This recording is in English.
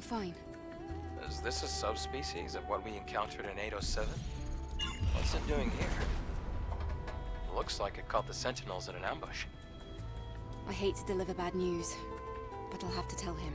fine. Is this a subspecies of what we encountered in Eidos 7? What's it doing here? Looks like it caught the Sentinels in an ambush. I hate to deliver bad news, but I'll have to tell him.